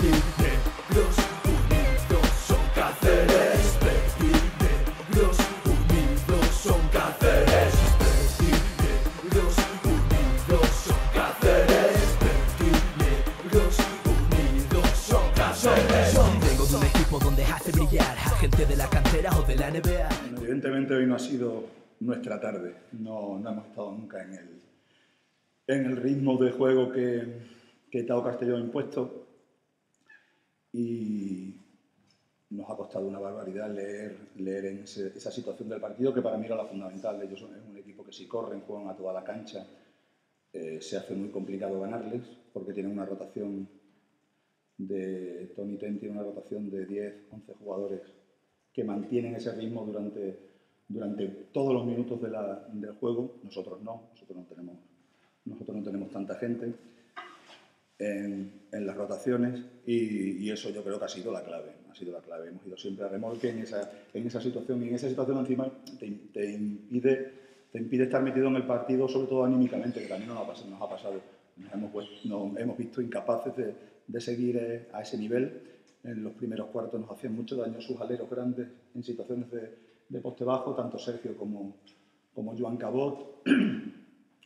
Perdinegros unidos son Cáceres. Perdinegros unidos son Cáceres. Perdinegros unidos son Cáceres. Perdinegros unidos son Cáceres. Vengo de un equipo donde hace brillar a gente de la cantera o de la NBA. Evidentemente hoy no ha sido nuestra tarde, no, no hemos estado nunca en el, en el ritmo de juego que, que Tao Castelló ha impuesto y nos ha costado una barbaridad leer, leer en ese- esa situación del partido que para mí era la fundamental. Ellos son un equipo que si corren, juegan a toda la cancha, eh, se hace muy complicado ganarles porque tienen una rotación de Tony Ten tiene una rotación de 10, 11 jugadores que mantienen ese ritmo durante, durante todos los minutos de la- del juego. Nosotros no, nosotros no tenemos, nosotros no tenemos tanta gente en, en las rotaciones y, y eso yo creo que ha sido la clave. Ha sido la clave. Hemos ido siempre a remolque en esa, en esa situación y en esa situación encima te, te impide, te impide estar metido en el partido, sobre todo anímicamente, que también nos ha, pas- nos ha pasado. Nos hemos, pues- nos hemos visto incapaces de, de seguir eh, a ese nivel. En los primeros cuartos nos hacían mucho daño sus aleros grandes en situaciones de, de poste bajo, tanto Sergio como, como Joan Cabot.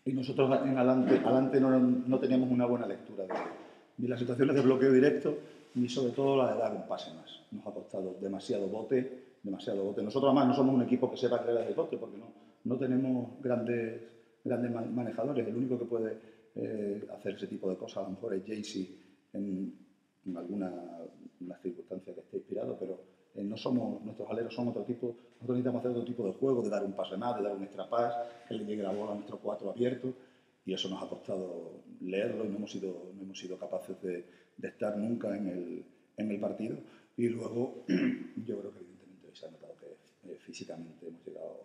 Y nosotros en adelante, no, no teníamos una buena lectura de ni las situaciones de bloqueo directo, ni sobre todo la de dar un pase más. Nos ha costado demasiado bote, demasiado bote. Nosotros además no somos un equipo que sepa crear el bote, porque no, tenemos grandes, grandes man- manejadores. El único que puede eh, hacer ese tipo de cosas a lo mejor es Jaycee en, en alguna una circunstancia que esté inspirado, pero eh, no somos, nuestros aleros son otro tipo, nosotros necesitamos hacer otro tipo de juego, de dar un pase más, de dar un extra pass, que le llegue la bola a nuestro cuatro abierto, y eso nos ha costado leerlo y no hemos sido, no hemos sido capaces de, de estar nunca en el, en el partido. Y luego, yo creo que evidentemente se ha notado que eh, físicamente hemos llegado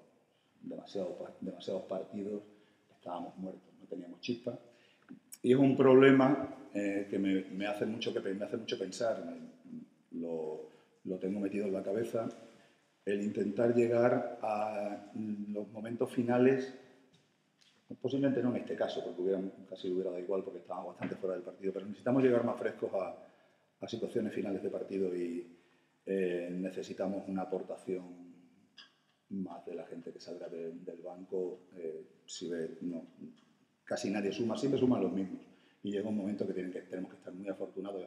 demasiado, demasiados partidos, estábamos muertos, no teníamos chispa. Y es un problema eh, que me, me hace mucho que me hace mucho pensar, me- lo, tengo metido en la cabeza, el intentar llegar a los momentos finales, posiblemente no en este caso, porque hubiera, casi hubiera dado igual porque estábamos bastante fuera del partido, pero necesitamos llegar más frescos a, a situaciones finales de partido y eh, necesitamos una aportación más de la gente que salga de- del banco. eh, si ve, no, casi nadie suma, siempre suman los mismos. Y llega un momento que, tienen que tenemos que estar muy afortunados